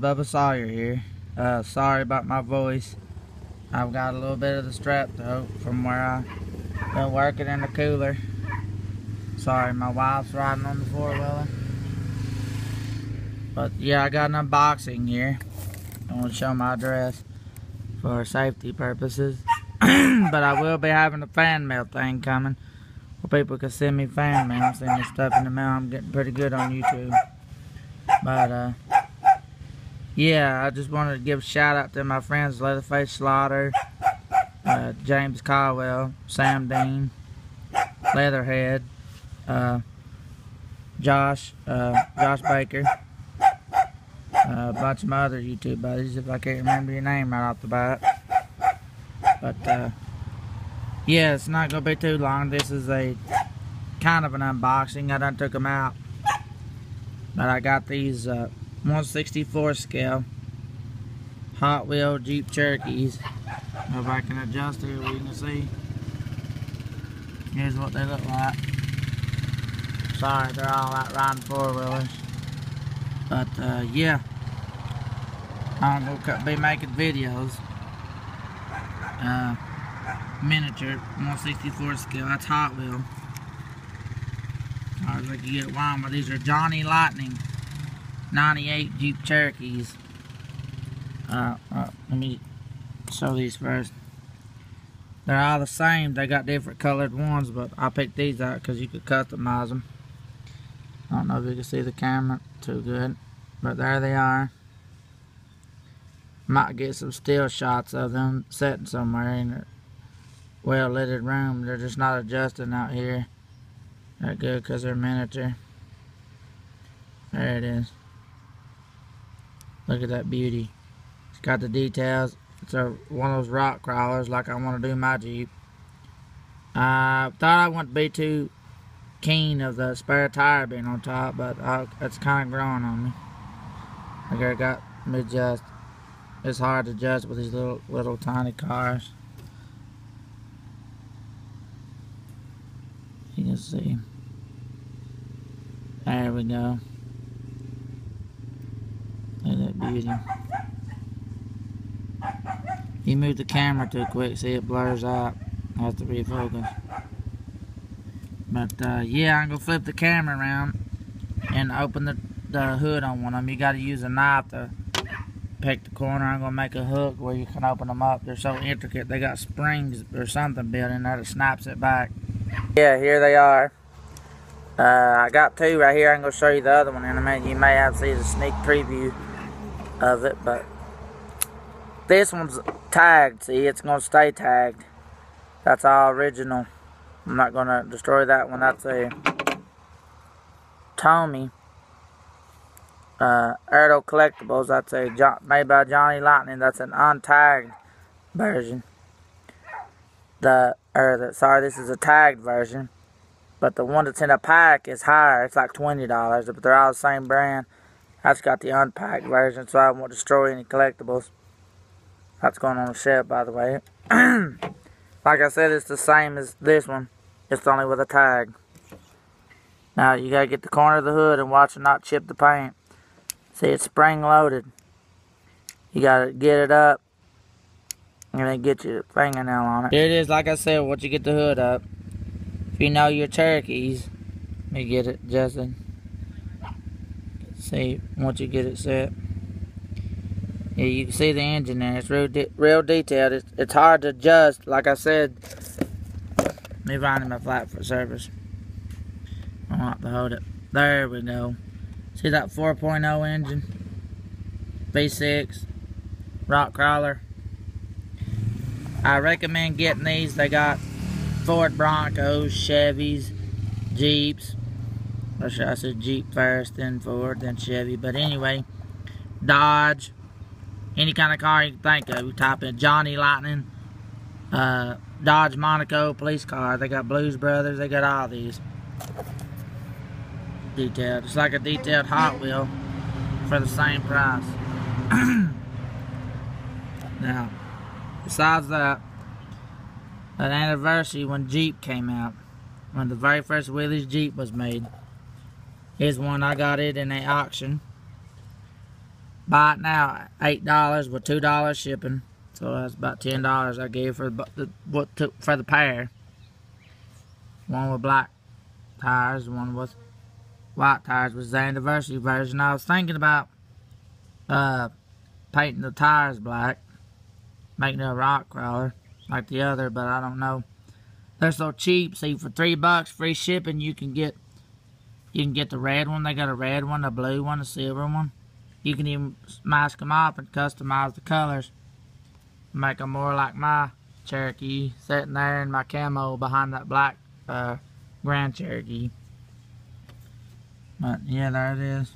Bubba Sawyer here. Uh, sorry about my voice. I've got a little bit of the strep throat from where I been working in the cooler. Sorry, my wife's riding on the four wheeler. But yeah, I got an unboxing here. I want to show my address for safety purposes. but I will be having a fan mail thing coming where people can send me fan mail, send me stuff in the mail. I'm getting pretty good on YouTube. But uh yeah, I just wanted to give a shout out to my friends Leatherface Slaughter, uh, James Caldwell, Sam Dean, Leatherhead, uh, Josh, uh, Josh Baker, uh, a bunch of my other YouTube buddies, if I can't remember your name right off the bat. But, uh, yeah, it's not to be too long. This is a kind of an unboxing. I done took them out. But I got these, uh, 164 scale Hot Wheel Jeep Cherokees. If I can adjust here, we can see. Here's what they look like. Sorry, they're all out riding four wheelers. But uh, yeah, I'm gonna be making videos. Uh, miniature 164 scale. That's Hot Wheel. Alright, like you get one, but these are Johnny Lightning 98 Jeep Cherokees. Uh, uh, let me show these first. They're all the same. They got different colored ones, but I picked these out because you could customize them. I don't know if you can see the camera too good, but there they are. Might get some still shots of them sitting somewhere in a well-lit room. They're just not adjusting out here that good because they're miniature. There it is. Look at that beauty. It's got the details. It's a, one of those rock crawlers like I want to do my Jeep. I thought I wouldn't be too keen of the spare tire being on top, but I, it's kind of growing on me. I got me just. It's hard to adjust with these little little tiny cars. You can see. There we go. Beauty. You move the camera too quick, see it blurs out. I have to refocus. But uh, yeah, I'm gonna flip the camera around and open the, the hood on one of them. You gotta use a knife to pick the corner. I'm gonna make a hook where you can open them up. They're so intricate. They got springs or something built in there that snaps it back. Yeah, here they are. Uh, I got two right here. I'm gonna show you the other one in a minute. You may have to see the sneak preview of it, but this one's tagged. See, it's going to stay tagged. That's all original. I'm not going to destroy that one. That's a Tomy uh, Collectibles. That's a made by Johnny Lightning. That's an untagged version. The or the sorry, this is a tagged version. But the one that's in a pack is higher. It's like twenty dollars, but they're all the same brand. That's got the unpacked version, so I won't destroy any collectibles. That's going on the shelf, by the way. like I said, it's the same as this one. It's only with a tag. Now, you gotta get the corner of the hood and watch it not chip the paint. See, it's spring loaded. You gotta get it up and then get your fingernail on it. Here it is, like I said, once you get the hood up. If you know your Cherokees, let me get it, Justin see once you get it set. Yeah you can see the engine there it's real de real detailed. It's, it's hard to adjust. Like I said me finding my flat for service. I want to hold it. There we go. See that 4.0 engine? V6 rock crawler. I recommend getting these. They got Ford Broncos Chevys Jeeps or should I say Jeep first, then Ford, then Chevy. But anyway, Dodge, any kind of car you can think of. You type in Johnny Lightning, uh, Dodge Monaco police car. They got Blues Brothers. They got all these detailed. It's like a detailed Hot Wheel for the same price. now, besides that, an anniversary when Jeep came out, when the very first Willys Jeep was made. Here's one I got it in an auction. buy it now eight dollars with two dollars shipping. So that's about ten dollars I gave for the, what took for the pair. One with black tires, one with white tires was the anniversary version. I was thinking about uh, painting the tires black, making a rock crawler like the other, but I don't know. They're so cheap. See, for three bucks, free shipping, you can get you can get the red one. They got a red one, a blue one, a silver one. You can even mask them up and customize the colors. Make them more like my Cherokee sitting there in my camo behind that black uh, Grand Cherokee. But yeah, there it is.